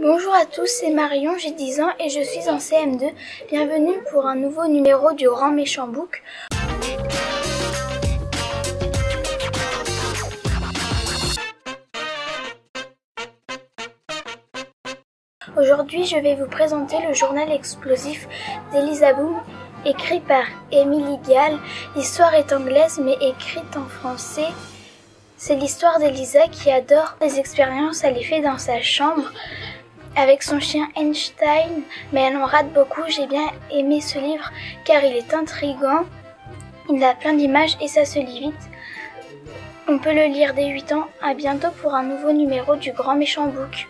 Bonjour à tous, c'est Marion, j'ai 10 ans et je suis en CM2. Bienvenue pour un nouveau numéro du Grand Méchant Book. Aujourd'hui, je vais vous présenter le journal explosif d'Elisa Boom, écrit par Émilie Gall. L'histoire est anglaise mais écrite en français. C'est l'histoire d'Elisa qui adore les expériences à l'effet dans sa chambre avec son chien Einstein, mais elle en rate beaucoup. J'ai bien aimé ce livre car il est intrigant. Il a plein d'images et ça se lit vite. On peut le lire dès 8 ans. À bientôt pour un nouveau numéro du Grand Méchant Book.